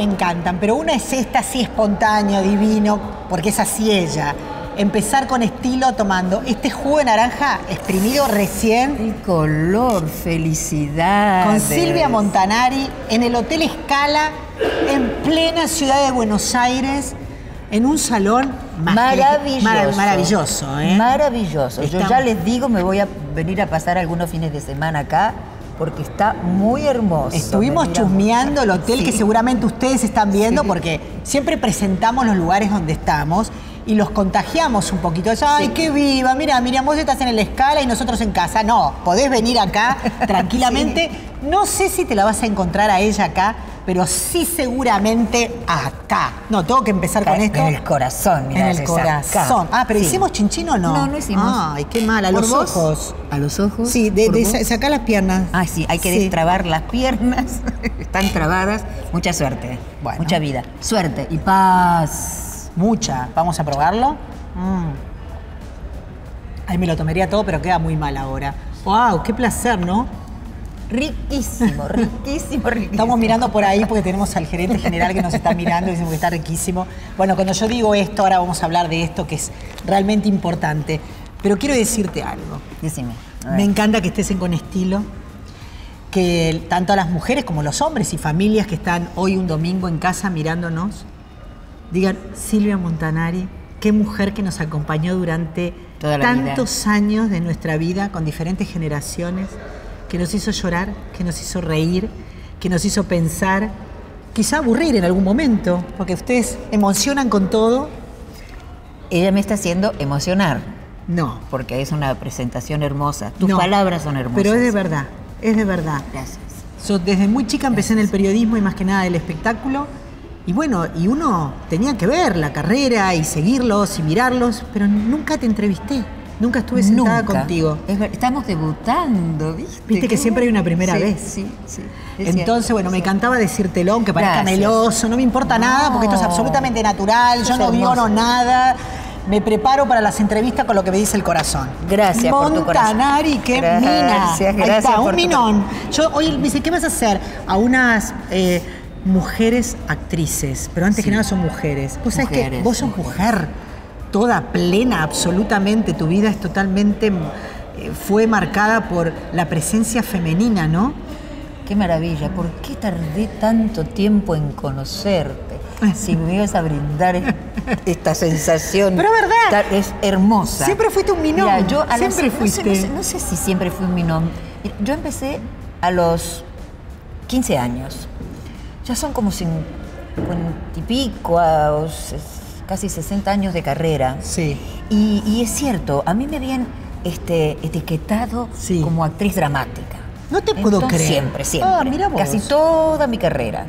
me encantan, pero una es esta así espontáneo, divino, porque es así ella. Empezar con estilo tomando este jugo de naranja exprimido recién El color, felicidad. con Silvia Montanari en el Hotel Escala en plena ciudad de Buenos Aires en un salón. Maravilloso. Mara- maravilloso, ¿eh? Maravilloso. Yo ya les digo, me voy a venir a pasar algunos fines de semana acá porque está muy hermoso. Estuvimos Me mira chusmeando el hotel que seguramente ustedes están viendo Sí. porque siempre presentamos los lugares donde estamos y los contagiamos un poquito. Ay, Sí. qué viva, mira, Miriam, vos estás en el escala y nosotros en casa. No, podés venir acá tranquilamente. No sé si te la vas a encontrar a ella acá, pero sí seguramente acá. No, tengo que empezar con esto. En el corazón, mirá, En el acá. corazón. Ah, pero Sí. hicimos chinchín o no? No, no hicimos. Ay, qué mal, a ¿Por los vos? ojos. ¿A los ojos? Sí, de, sacar las piernas. Ah, sí, hay que Sí. destrabar las piernas. Están trabadas. Mucha suerte. Bueno. Mucha vida. Suerte y paz. Mucha. Vamos a probarlo. Mm. Ahí me lo tomaría todo, pero queda muy mal ahora. ¡Wow! ¡Qué placer, ¿no? Riquísimo, riquísimo, riquísimo. Estamos mirando por ahí porque tenemos al gerente general que nos está mirando y decimos que está riquísimo. Bueno, cuando yo digo esto, ahora vamos a hablar de esto que es realmente importante. Pero quiero decirte algo. Decime. a. Me encanta que estés en Con Estilo, que tanto las mujeres como los hombres y familias que están hoy un domingo en casa mirándonos, digan, Silvia Montanari, qué mujer que nos acompañó durante vida. tantos años de nuestra vida con diferentes generaciones, que nos hizo llorar, que nos hizo reír, que nos hizo pensar, quizá aburrir en algún momento, porque ustedes emocionan con todo. Ella me está haciendo emocionar, No, porque es una presentación hermosa. Tus no. palabras son hermosas. Pero es de verdad, es de verdad. Gracias. Desde muy chica empecé en el periodismo y más que nada del espectáculo. Y bueno, y uno tenía que ver la carrera y seguirlos y mirarlos, pero nunca te entrevisté. Nunca estuve sentada Nunca. contigo. Es estamos debutando, ¿viste? Viste que siempre hay una primera Sí, vez. Sí, sí. es Entonces, cierto, bueno, me encantaba decírtelo, aunque parezca Gracias. meloso, no me importa nada, porque esto es absolutamente natural, yo no viono nada. Me preparo para las entrevistas con lo que me dice el corazón. Gracias por tu corazón. Montanari, qué Gracias, mina. Ahí gracias está, por un minón. Yo hoy me dice, ¿qué vas a hacer? A unas eh, mujeres actrices, pero antes que nada son mujeres. Vos sabés que Mujeres, vos sos mujer, toda plena, absolutamente. Tu vida es totalmente, eh, fue marcada por la presencia femenina, ¿no? Qué maravilla. ¿Por qué tardé tanto tiempo en conocerte? Si me ibas a brindar es- esta sensación. Pero es verdad. Es hermosa. Siempre fuiste un minón. Mira, yo a los- Siempre no sé- fuiste. No sé, no sé si siempre fui un minón. Yo empecé a los 15 años. Ya son como 50 y pico, a- casi 60 años de carrera. Sí. Y, y es cierto, a mí me habían este, etiquetado Sí. como actriz dramática. No te puedo Entonces, creer. Siempre, siempre. Ah, mira vos. Casi toda mi carrera.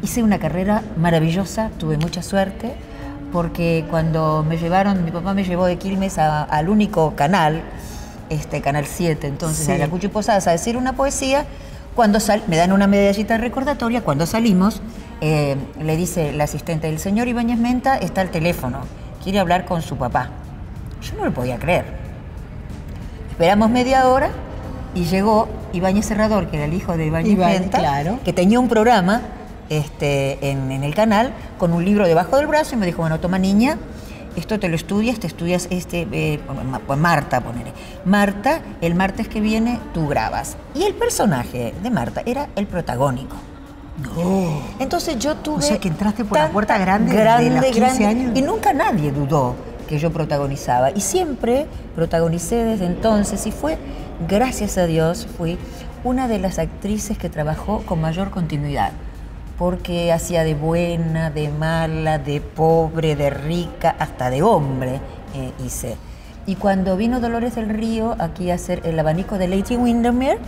Hice una carrera maravillosa, tuve mucha suerte, porque cuando me llevaron, mi papá me llevó de Quilmes a- al único canal, este Canal 7, entonces Sí. a y Posadas, a decir una poesía. Cuando sal- me dan una medallita recordatoria, cuando salimos, eh, le dice la asistente, el señor Ibáñez Menta está al teléfono, quiere hablar con su papá. Yo no lo podía creer. Esperamos media hora y llegó Ibáñez Serrador, que era el hijo de Ibáñez Ibáñez, Menta, claro. que tenía un programa este, en, en el canal con un libro debajo del brazo y me dijo, bueno, toma niña, esto te lo estudias, te estudias este, eh, Ma- Marta, ponele. Marta, el martes que viene tú grabas. Y el personaje de Marta era el protagónico. Entonces yo tuve. O sea, que entraste por la puerta grande desde los 15 años. Y nunca nadie dudó que yo protagonizaba. Y siempre protagonicé desde entonces. Y fue, gracias a Dios, fui una de las actrices que trabajó con mayor continuidad. Porque hacía de buena, de mala, de pobre, de rica, hasta de hombre eh, hice. Y cuando vino Dolores del Río aquí a hacer el abanico de Lady Windermere,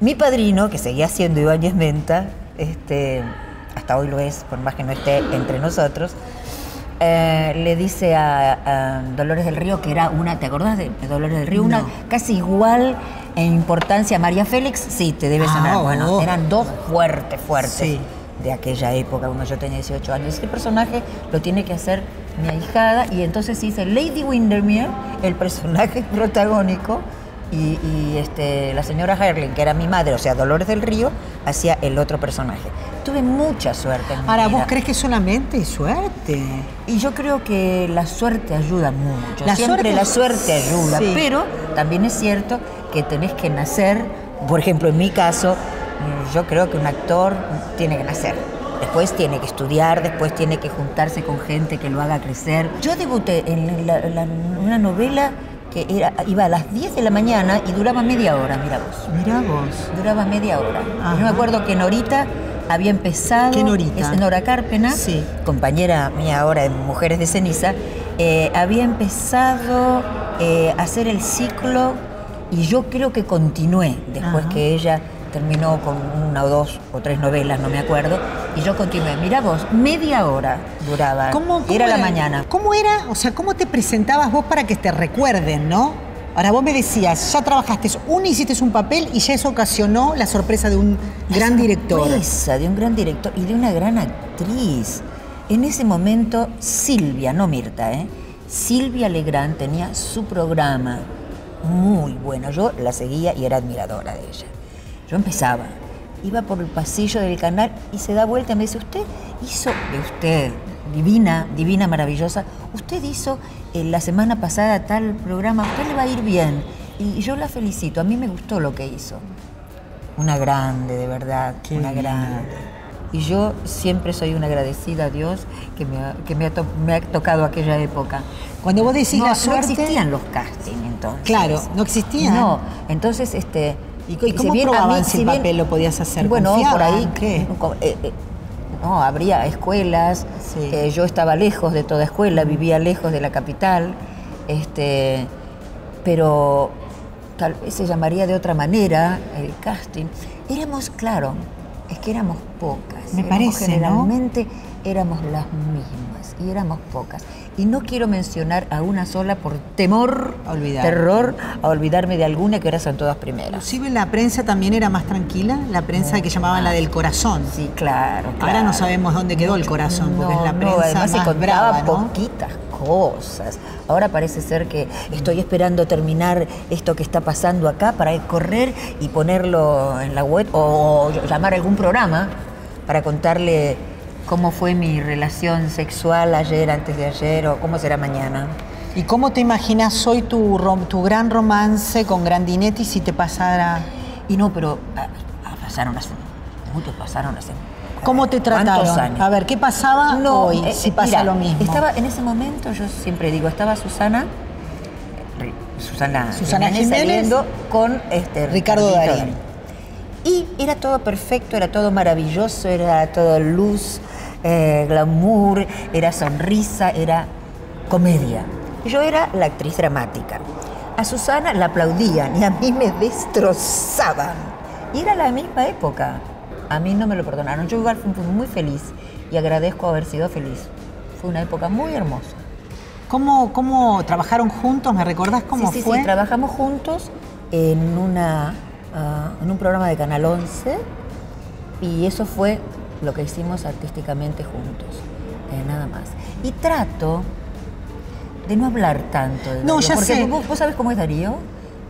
mi padrino, que seguía siendo Ibáñez Menta, este, hasta hoy lo es, por más que no esté entre nosotros, eh, le dice a, a Dolores del Río, que era una, ¿te acordás de Dolores del Río? Una No. casi igual en importancia a María Félix, sí, te debe Ah, sonar. Bueno, oh. eran dos fuertes, fuertes Sí. de aquella época, cuando yo tenía 18 años. Este personaje lo tiene que hacer mi ahijada y entonces hice Lady Windermere, el personaje protagónico, y, y, este, la señora Herling, que era mi madre, o sea, Dolores del Río, hacía el otro personaje. Tuve mucha suerte en mi Ahora, vida. ¿vos crees que solamente suerte? Y yo creo que la suerte ayuda mucho. La Siempre suerte- la suerte ayuda, sí. pero también es cierto que tenés que nacer, por ejemplo, en mi caso, yo creo que un actor tiene que nacer. Después tiene que estudiar, después tiene que juntarse con gente que lo haga crecer. Yo debuté en la- la- una novela que era, iba a las 10 de la mañana y duraba media hora, mira vos. Mirá vos. Duraba media hora. Ajá. Yo me acuerdo que Norita había empezado. ¿Qué Norita? Es Nora Cárpena, Sí. compañera mía ahora en Mujeres de Ceniza. eh, había empezado eh, a hacer el ciclo y yo creo que continué después Ajá. que ella terminó con una o dos o tres novelas, no me acuerdo, y yo continué. Mira vos, media hora duraba. ¿Cómo, era la mañana. ¿Cómo era? O sea, ¿cómo te presentabas vos para que te recuerden, no? Ahora vos me decías, ya trabajaste uno, hiciste un papel y ya eso ocasionó la sorpresa de un gran director. sorpresa de un gran director y de una gran actriz. En ese momento, Silvia, no Mirta, ¿eh? Silvia Legrand tenía su programa muy bueno. Yo la seguía y era admiradora de ella. Yo empezaba, iba por el pasillo del canal y se da vuelta y me dice, usted hizo, de usted, divina, divina, maravillosa, usted hizo eh, la semana pasada tal programa, a usted le va a ir bien. Y yo la felicito, a mí me gustó lo que hizo. Una grande, de verdad, Qué una grande. Y yo siempre soy una agradecida a Dios que me ha, que me ha, to- me ha tocado aquella época. Cuando vos decís no, la no suerte... existían los castings entonces. Claro, no existían. No, entonces este. ¿Y y si cómo bien probaban mí- si el bien- papel lo podías hacer? Bueno, por ahí. ¿Qué? co- eh, eh, no, habría escuelas. Sí. eh, yo estaba lejos de toda escuela, vivía lejos de la capital. Este, pero tal vez se llamaría de otra manera el casting. Éramos, claro, es que éramos pocas. Me Éramos parece, ¿no? Generalmente éramos las mismas y éramos pocas. Y no quiero mencionar a una sola por temor, Olvidar. terror, a olvidarme de alguna que ahora son todas primeras. Inclusive la prensa también era más tranquila, la prensa que llamaban la del corazón. Sí, claro. Ahora no sabemos dónde quedó el corazón, porque es la No, prensa además se más contaba brava, ¿no? poquitas cosas. Ahora parece ser que estoy esperando terminar esto que está pasando acá para correr y ponerlo en la web o llamar a algún programa para contarle cómo fue mi relación sexual ayer, antes de ayer o cómo será mañana. ¿Y cómo te imaginas hoy tu, tu gran romance con Grandinetti si te pasara? Y no, pero ah, ah, pasaron hace, muchos pasaron hace. ¿Cómo te ¿cuántos trataron? años? A ver, ¿qué pasaba hoy eh, si eh, pasa mira, lo mismo? Estaba en ese momento, yo siempre digo, estaba Susana, Susana, Susana Jiménez. saliendo con este, Ricardo Darín. Y era todo perfecto, era todo maravilloso, era todo luz, eh, glamour, era sonrisa, era comedia. Yo era la actriz dramática. A Susana la aplaudían y a mí me destrozaban. Y era la misma época. A mí no me lo perdonaron. Yo igual fui muy feliz y agradezco haber sido feliz. Fue una época muy hermosa. ¿Cómo, ¿Cómo trabajaron juntos? ¿Me recordás cómo sí, sí, fue? sí, trabajamos juntos en, una, ah, en un programa de Canal 11 y eso fue lo que hicimos artísticamente juntos, eh, nada más. Y trato de no hablar tanto de No, Darío, ya porque sé. Vos, vos sabés cómo es Darío,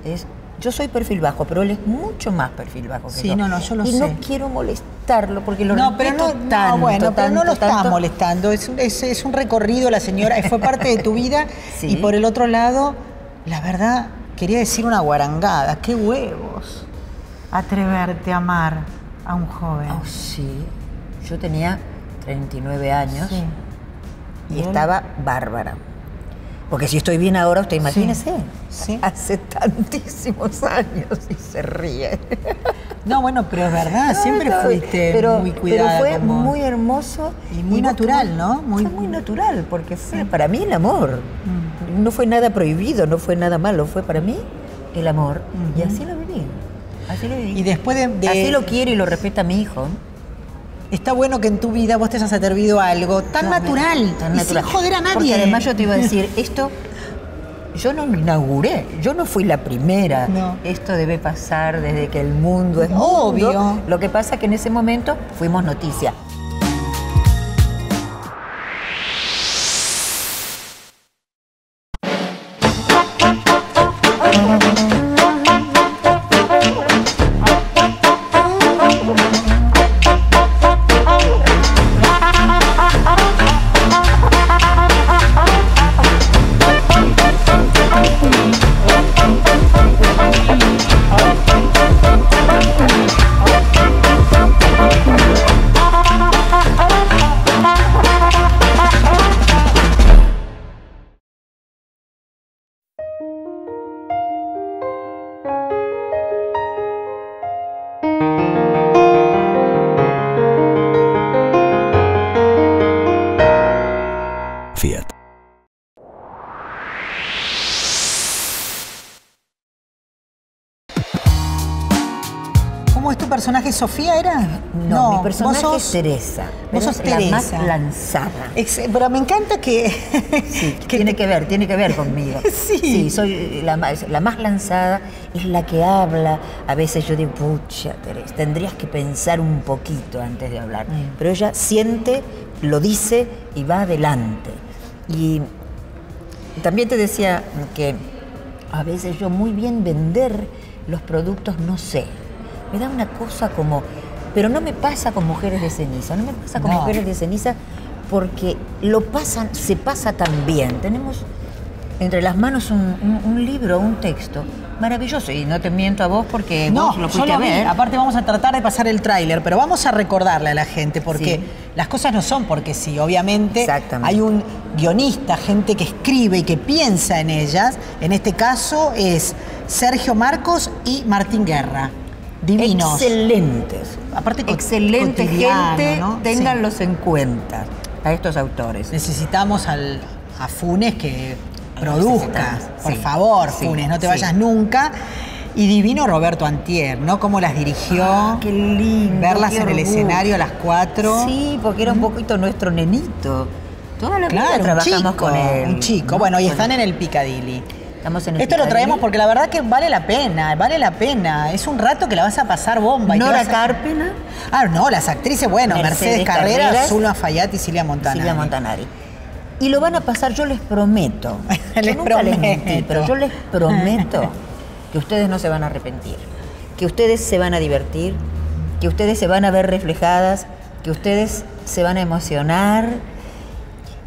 es Yo soy perfil bajo, pero él es mucho más perfil bajo que Sí, yo. no, no, yo lo y sé. no quiero molestarlo porque lo no, pero no, respeto no, tanto, bueno, pero no tanto, lo estás tanto. molestando. Es, un- es- es un recorrido, la señora, fue parte de tu vida. Sí. Y por el otro lado, la verdad, quería decir una guarangada. ¡Qué huevos! Atreverte a amar a un joven. Oh, sí. Yo tenía 39 años Sí. y estaba bárbara. Porque si estoy bien ahora, usted imagínese. Sí. Hace tantísimos años y se ríe. No, bueno, pero es verdad, siempre No, fuiste pero, muy cuidada. Pero fue como- muy hermoso. Y muy natural, ¿no? Muy- Fue muy natural, porque fue para mí el amor. No fue nada prohibido, no fue nada malo, fue para mí el amor. Y así lo viví. Así lo viví. Y después de- de- Así lo quiere y lo respeta mi hijo. Está bueno que en tu vida vos te hayas atrevido a algo tan No, natural tan y natural. sin joder a nadie. Porque además yo te iba a decir, esto yo no lo inauguré, yo no fui la primera. No. Esto debe pasar desde que el mundo es Obvio. mundo. Lo que pasa que en ese momento fuimos noticia. ¿Sofía era? No, mi personaje vos es Teresa. Vos sos es la más Teresa. lanzada. Ex- pero me encanta que. Sí, tiene que ver, tiene que ver conmigo. Sí. soy la más, la más lanzada, es la que habla. A veces yo digo, pucha, Teresa, tendrías que pensar un poquito antes de hablar. Mm. Pero ella siente, lo dice y va adelante. Y también te decía que a veces yo muy bien vender los productos no sé. Me da una cosa como... Pero no me pasa con mujeres de ceniza, no me pasa con No. mujeres de ceniza porque lo pasan, se pasa tan bien. Tenemos entre las manos un, un- un libro, un texto maravilloso. Y no te miento a vos porque No, vos lo yo lo a vi. ver. Aparte vamos a tratar de pasar el tráiler, pero vamos a recordarle a la gente porque Sí. las cosas no son porque sí. Obviamente hay un guionista, gente que escribe y que piensa en ellas. En este caso es Sergio Marcos y Martín Guerra. Divinos. Excelentes. Aparte Excelente gente, ¿no? ténganlos en cuenta a estos autores. Necesitamos al, a Funes que produzca. Por sí, favor, sí, Funes, no te vayas nunca. Y divino Roberto Antier, ¿no? Cómo las dirigió. Ah, qué lindo. Verlas qué en el escenario a las cuatro. Sí, porque era un poquito nuestro nenito. Toda la vida Claro, un trabajamos chico, con él. un chico. ¿no? Bueno, y están en el Piccadilly. Estamos en el Esto lo traemos porque la verdad que vale la pena, vale la pena. Es un rato que la vas a pasar bomba. Nora a- Carpena, Ah, no, las actrices, bueno, Mercedes, Mercedes Carrera, Carreras, Zulma Fayat y Silvia Montana. Silvia Montanari. Y lo van a pasar, yo les prometo. Les yo nunca les mentí, prometo. pero yo les prometo que ustedes no se van a arrepentir, que ustedes se van a divertir, que ustedes se van a ver reflejadas, que ustedes se van a emocionar.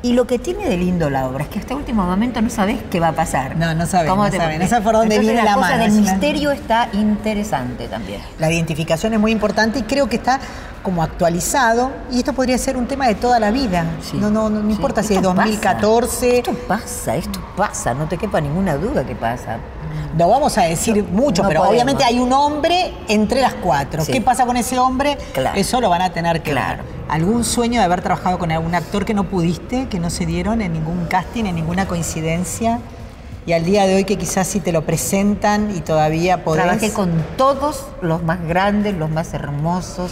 Y lo que tiene de lindo la obra es que hasta último momento no sabes qué va a pasar. No, no sabes, ¿Cómo no sabes, no sabes por dónde Entonces, viene la cosa mano, una- misterio está interesante también. La identificación es muy importante y creo que está como actualizado y esto podría ser un tema de toda la vida. Sí. No, no, no, no Sí. importa si es Esto pasa. 2014. Esto pasa, esto pasa, no te quepa ninguna duda que pasa. No vamos a decir mucho, no pero podemos. obviamente hay un hombre entre las cuatro. Sí. ¿Qué pasa con ese hombre? Claro. Eso lo van a tener que Claro. ver. ¿Algún sueño de haber trabajado con algún actor que no pudiste, que no se dieron en ningún casting, en ninguna coincidencia? Y al día de hoy que quizás si te lo presentan y todavía podés... Trabajé con todos los más grandes, los más hermosos,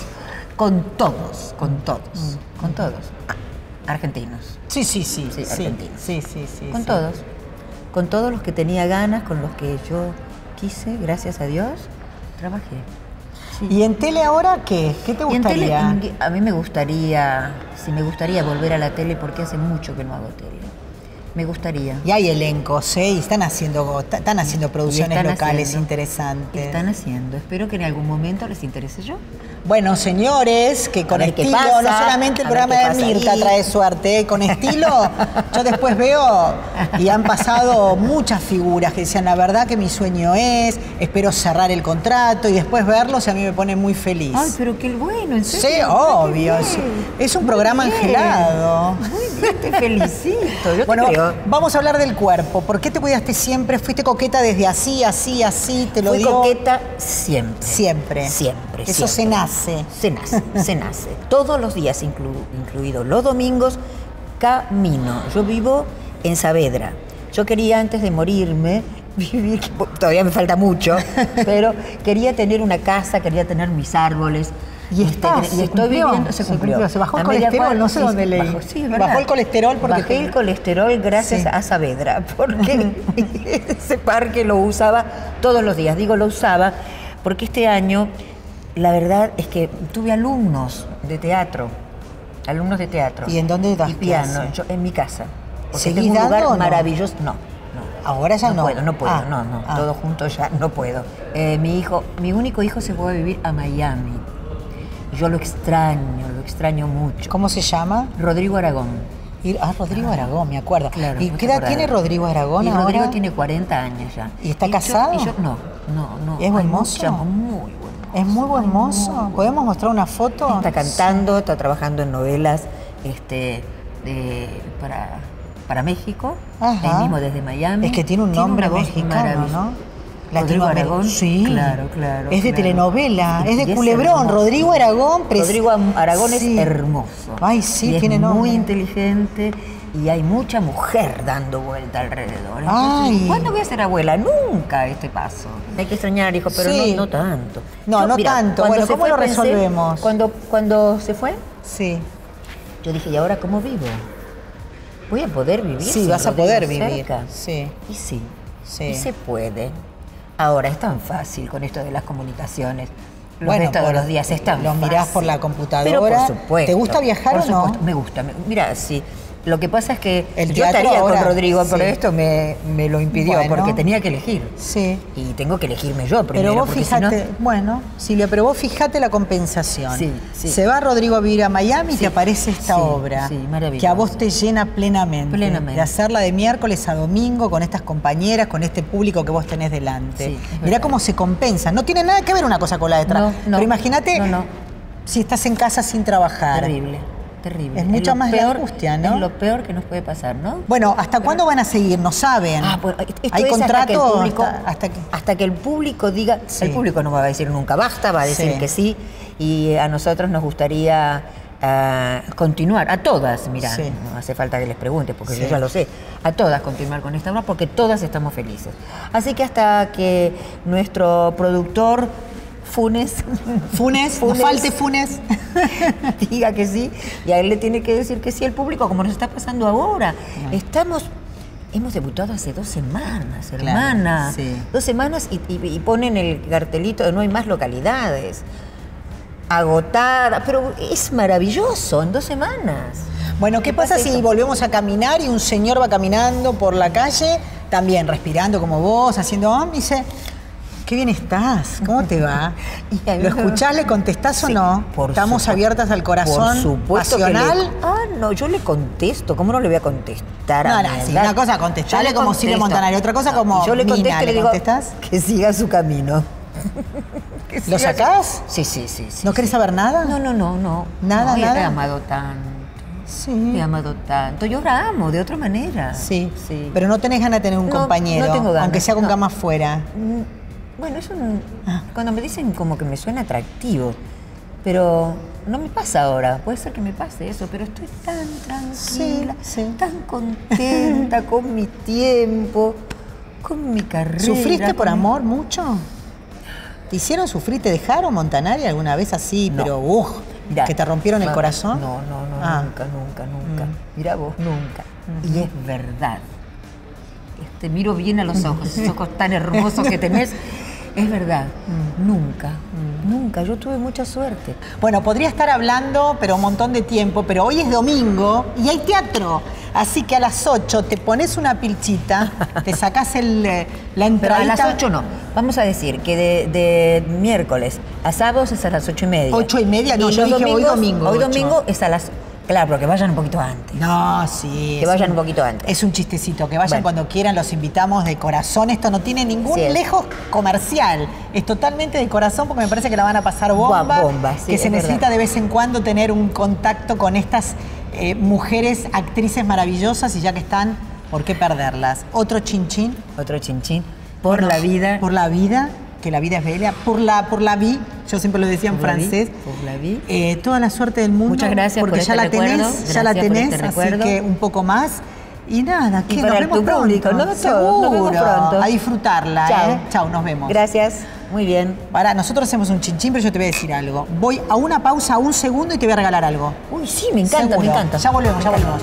con todos, con todos, con todos. Argentinos, Sí, sí, sí. Sí, sí, argentinos. sí, sí, sí, con sí. todos. Con todos los que tenía ganas, con los que yo quise, gracias a Dios, trabajé. Sí. ¿Y en tele ahora qué? ¿Qué te Y en tele, gustaría? en- a mí me gustaría, sí me gustaría volver a la tele porque hace mucho que no hago tele. Me gustaría. Y hay elencos, ¿eh? Y están haciendo, están haciendo producciones están locales haciendo. interesantes. Están haciendo. Espero que en algún momento les interese yo. Bueno, señores, que con estilo, pasa, no solamente el programa de Mirta ahí. trae suerte, ¿eh? con estilo, yo después veo y han pasado muchas figuras que decían, la verdad que mi sueño es, espero cerrar el contrato y después verlos y a mí me pone muy feliz. Ay, pero qué bueno, en serio. Sí, obvio. Es, es un Muy programa bien. angelado. Muy te felicito. Yo Bueno, te creo. vamos a hablar del cuerpo. ¿Por qué te cuidaste siempre? ¿Fuiste coqueta desde así, así, así? ¿Te lo Fui dio? coqueta siempre. Siempre. Siempre. Eso se nace. Se nace, se nace. Todos los días, inclu- incluidos los domingos, camino. Yo vivo en Saavedra. Yo quería antes de morirme vivir, todavía me falta mucho, pero quería tener una casa, quería tener mis árboles. Y está, y estoy cumplió, viviendo, se se cumplió. Se bajó el colesterol, no sé sí, dónde leí. bajó, sí. Bajó el colesterol porque Bajé el colesterol gracias Sí. a Saavedra, porque ese parque lo usaba todos los días. Digo, lo usaba porque este año, la verdad es que tuve alumnos de teatro, alumnos de teatro. ¿Y en dónde das Y piano, yo, en mi casa. Porque ¿Seguís tengo un lugar no? maravilloso. No, no. Ahora ya no. puedo, no puedo, Ah, no, no. ah. Todo junto ya no puedo. Eh, mi hijo, mi único hijo se fue a vivir a Miami. Yo lo extraño, lo extraño mucho. ¿Cómo se llama? Rodrigo Aragón. Y- Ah, Rodrigo Aragón, me acuerdo. Claro, ¿Y qué edad tiene Rodrigo Aragón Y ahora? Rodrigo tiene 40 años ya. ¿Y está casado? y yo- no, no, no. ¿Es buen mozo? muy buen mozo. Es muy buen mozo. muy ¿Podemos mostrar una foto? Está cantando, está trabajando en novelas este, de- para, para México, Ajá. ahí mismo desde Miami. Es que tiene un nombre mexicano. ¿no? Rodrigo Aragón. Sí. Claro, claro. Es de claro. telenovela, es de Culebrón. hermoso. Rodrigo Aragón. pres- Rodrigo Aragón Sí. es hermoso. Ay, sí, Y es tiene muy nombre. inteligente y hay mucha mujer dando vuelta alrededor. Entonces, Ay. ¿Cuándo voy a ser abuela? Nunca este paso. Hay que extrañar, hijo, pero Sí. no, no tanto. No, no tanto. cuando Bueno, se ¿cómo fue, lo pensé- resolvemos? Cuando, cuando se fue, Sí. yo dije, ¿y ahora cómo vivo? ¿Voy a poder vivir? Sí, vas a poder vivir. cerca? Sí. Y sí, Sí. y se puede. Ahora, es tan fácil con esto de las comunicaciones. Los Bueno, todos los días, es tan lo mirás fácil. por la computadora. Pero por supuesto. ¿Te gusta viajar por o no? Me gusta. me- mira, sí. Lo que pasa es que El yo estaría ahora, con Rodrigo, sí. pero esto me, me lo impidió Bueno. porque tenía que elegir. Sí. Y tengo que elegirme yo primero. Pero vos porque si no- fíjate, bueno, Silvia, pero vos fíjate la compensación. Sí, sí. Se va Rodrigo a vivir a Miami y te aparece esta obra. Que a vos te llena plenamente. Plenamente. De hacerla de miércoles a domingo con estas compañeras, con este público que vos tenés delante. Mirá cómo se compensa. No tiene nada que ver una cosa con la otra. No, no. Pero imagínate si estás en casa sin trabajar. Terrible, terrible. Es mucha lo más de peor, angustia, ¿no? Es lo peor que nos puede pasar, ¿no? Bueno, ¿hasta cuándo van a seguir? No saben. Ah, esto ¿Hay contrato hasta que público, hasta, hasta que... hasta que el público diga, Sí. el público no va a decir nunca basta, va a decir Sí. que sí, y a nosotros nos gustaría ah, continuar, a todas, mira, Sí. no hace falta que les pregunte, porque Sí. yo ya lo sé, a todas continuar con esta obra, porque todas estamos felices. Así que hasta que nuestro productor Funes, Funes, no Funes. falte Funes. diga que sí, y a él le tiene que decir que sí el público, como nos está pasando ahora. Estamos, hemos debutado hace dos semanas, hermana. sí. Dos semanas y, y- y ponen el cartelito de no hay más localidades. Agotada, pero es maravilloso, en dos semanas. Bueno, ¿qué pasa si volvemos a caminar y un señor va caminando por la calle, también respirando como vos, haciendo y dice, qué bien estás, ¿cómo te va? ¿Lo me- escuchás, le contestás o Sí, no? por Estamos supuesto. abiertas al corazón Por supuesto que le- pasional. ah, no, yo le contesto. ¿Cómo no le voy a contestar a No, sí, una cosa contestarle como Silvia. Montanari, otra cosa como Yo le Mina, contesto y ¿le le digo contestás? que siga su camino. Que ¿Lo sacás? Sí, sí, sí. sí, ¿No sí. querés saber nada? No, no, no, no. Nada, No, nada. He amado tanto. Sí. He amado tanto. Yo ahora amo de otra manera. Sí. Sí. Pero no tenés ganas de tener un No, compañero, no tengo ganas, aunque sea con no. cama afuera. Bueno, eso no- Ah. cuando me dicen como que me suena atractivo, pero no me pasa ahora. Puede ser que me pase eso, pero estoy tan tranquila, Sí, sí. tan contenta con mi tiempo, con mi carrera. ¿Sufriste por mi- amor mucho? ¿Te hicieron sufrir? ¿Te dejaron Montanari alguna vez así? No. Pero, uff, Mirá, que te rompieron el corazón. No, no, no, Ah. nunca, nunca, nunca. Mm. Mira vos, nunca. Y es verdad. Te miro bien a los ojos, esos ojos tan hermosos que tenés. Es verdad, Mm. nunca, nunca. Yo tuve mucha suerte. Bueno, podría estar hablando, pero un montón de tiempo, pero hoy es domingo y hay teatro. Así que a las 8 te pones una pilchita, te sacás el, eh, la entrada. a las 8 no. Vamos a decir que de, de miércoles a sábados es a las 8 y media. Ocho y media, no, Y yo dije hoy domingo, Hoy domingo es a las. Claro, pero que vayan un poquito antes. No, sí. Que vayan un poquito antes. Es un chistecito, que vayan Bueno. cuando quieran, los invitamos de corazón. Esto no tiene ningún Sí lejos comercial. Es totalmente de corazón porque me parece que la van a pasar bomba. Buah, bomba, sí, que se verdad. necesita de vez en cuando tener un contacto con estas eh, mujeres, actrices maravillosas y ya que están, ¿por qué perderlas? Otro chinchín. Otro chinchín. Por Bueno, la vida. Por la vida, que la vida es bella. Por la, por la vie, yo siempre lo decía en la francés. por la vie. Eh, toda la suerte del mundo. Muchas gracias Porque por ya este la tenés, ya la gracias por tenés, este así que un poco más. Y nada, Y que para nos vemos tu público, pronto. ¿no? Seguro. nos vemos pronto. A disfrutarla, Chao. ¿eh? Chao, nos vemos. Gracias. Muy bien. Para, nosotros hacemos un chinchín, pero yo te voy a decir algo. Voy a una pausa, un segundo y te voy a regalar algo. Uy, sí, me encanta, me encanta. Ya volvemos, ya volvemos.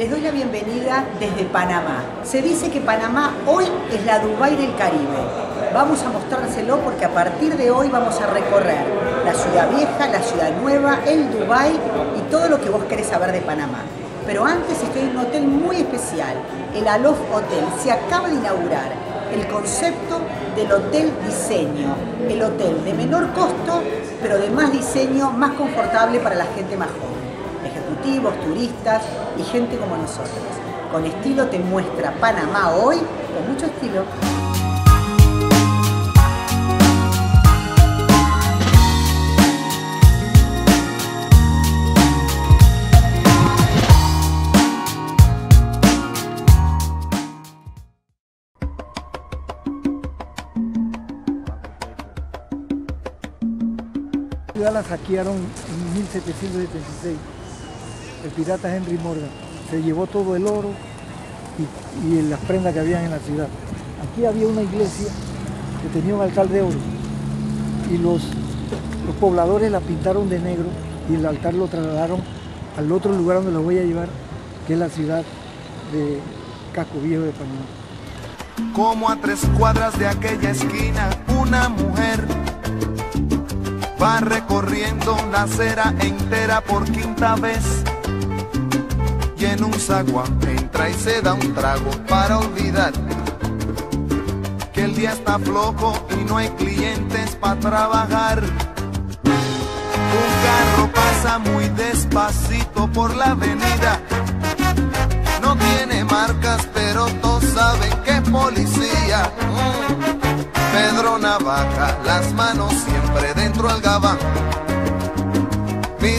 Les doy la bienvenida desde Panamá. Se dice que Panamá hoy es la Dubái del Caribe. Vamos a mostrárselo porque a partir de hoy vamos a recorrer la ciudad vieja, la ciudad nueva, el Dubái y todo lo que vos querés saber de Panamá. Pero antes estoy en un hotel muy especial, el Alof Hotel. Se acaba de inaugurar el concepto del hotel diseño. El hotel de menor costo, pero de más diseño, más confortable para la gente más joven ejecutivos, turistas y gente como nosotros. Con estilo te muestra Panamá hoy con mucho estilo. Ciudad la saquearon en 1776. El pirata Henry Morgan se llevó todo el oro y, y las prendas que habían en la ciudad. Aquí había una iglesia que tenía un altar de oro y los, los pobladores la pintaron de negro y el altar lo trasladaron al otro lugar donde lo voy a llevar, que es la ciudad de Casco Viejo de Panamá. Como a tres cuadras de aquella esquina, una mujer va recorriendo la acera entera por quinta vez. Y en un zaguán entra y se da un trago para olvidar que el día está flojo y no hay clientes para trabajar. Un carro pasa muy despacito por la avenida. No tiene marcas, pero todos saben que es policía. Mm. Pedro Navaja, las manos siempre dentro del gabán.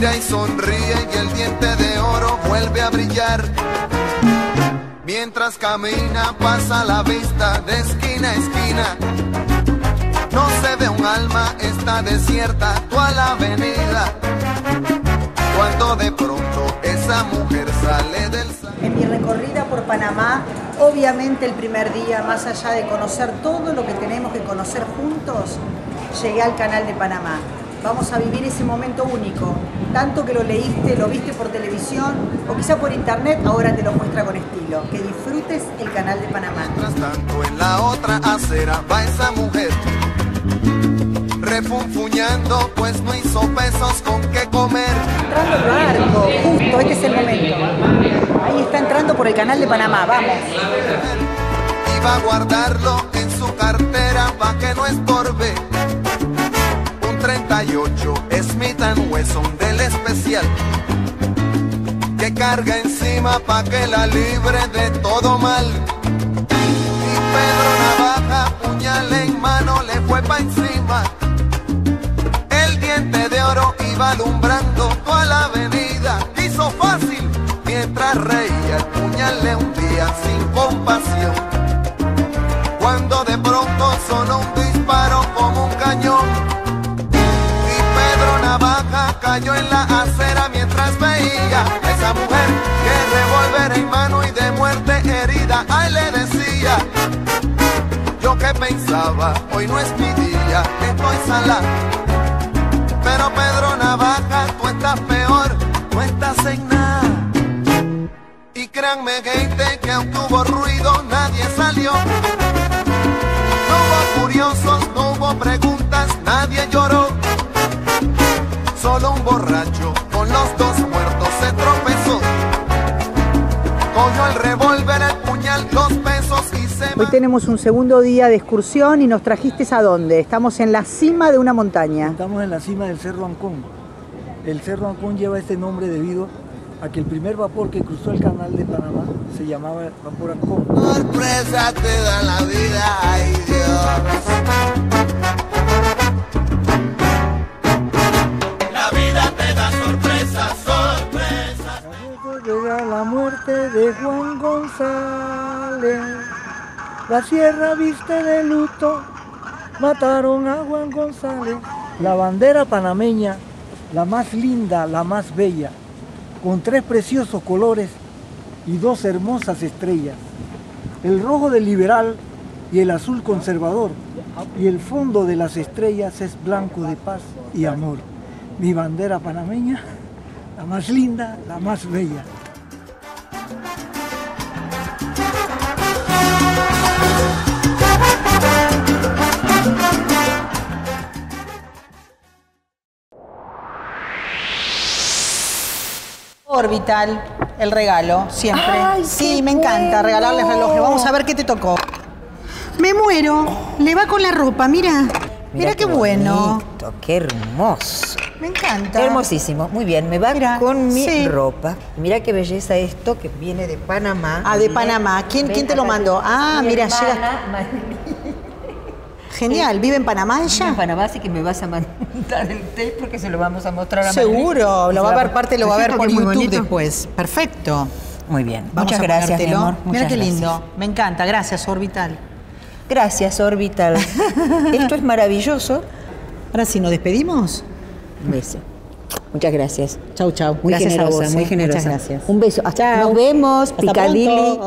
Mira y sonríe y el diente de oro vuelve a brillar. Mientras camina pasa la vista de esquina a esquina. No se ve un alma, está desierta toda la avenida. Cuando de pronto esa mujer sale del. En mi recorrida por Panamá, obviamente el primer día, más allá de conocer todo lo que tenemos que conocer juntos, llegué al canal de Panamá. Vamos a vivir ese momento único, tanto que lo leíste, lo viste por televisión o quizá por internet, ahora te lo muestra con estilo. Que disfrutes el canal de Panamá. Mientras tanto en la otra acera va esa mujer refunfuñando pues no hizo pesos con qué comer. Entrando el barco, justo, este es el momento. Ahí está entrando por el canal de Panamá, vamos. Iba a guardarlo en su cartera pa' que no estorbe. Un 38 Smith and Wesson del especial que carga encima pa' que la libre de todo mal. Y Pedro Navaja, puñal en mano, le fue pa' encima. El diente de oro iba alumbrando toda la avenida, hizo fácil, mientras reía el puñal le hundía sin compasión. Cayó en la acera mientras veía a esa mujer que revólver en mano y de muerte herida. Ay, le decía, yo que pensaba, hoy no es mi día, estoy sala. Pero Pedro Navaja, tú estás peor, no estás en. Y créanme gente que aunque hubo ruido nadie salió. No hubo curiosos, no hubo preguntas, nadie lloró. Borracho con los dos muertos se tropezó. Cogió el revólver, el puñal, los pesos y se Hoy tenemos un segundo día de excursión y nos trajiste a dónde? Estamos en la cima de una montaña. Estamos en la cima del Cerro Ancón. El Cerro Ancón lleva este nombre debido a que el primer vapor que cruzó el canal de Panamá se llamaba vapor Ancón. Sorpresa te da la vida, ay Dios. La sierra viste de luto. Mataron a Juan González. La bandera panameña, la más linda, la más bella, con tres preciosos colores y dos hermosas estrellas. El rojo del liberal y el azul conservador. Y el fondo de las estrellas es blanco de paz y amor. Mi bandera panameña, la más linda, la más bella. Orbital, el regalo, siempre. Ay, sí, me encanta bueno. regalarles relojes. Vamos a ver qué te tocó. Me muero. Le va con la ropa, mira. Mira, qué, bueno. bonito, qué hermoso. Me encanta. Hermosísimo. Muy bien, me va con mi sí. ropa. Mira qué belleza esto que viene de Panamá. Ah, de Panamá. ¿Quién- quién te lo mandó? Ah, Mi mira, hermana, llega-. Genial. ¿Vive en Panamá Vive ella? en Panamá, así que me vas a mandar el tape porque se lo vamos a mostrar a Seguro. Marilyn. Lo va a ver, parte lo va a ver ¿No es por YouTube bonito? después. Perfecto. Muy bien. Vamos Muchas a gracias, mi amor. Mira qué gracias. lindo. Me encanta. Gracias, Orbital. Gracias, Orbital. Esto es maravilloso. Ahora sí, ¿nos despedimos? Un beso. Muchas gracias. Chau, chau. Muy Gracias a vos, muy eh. generosa. Muchas gracias. Un beso. Hasta Chao. nos vemos, Hasta Picadilly.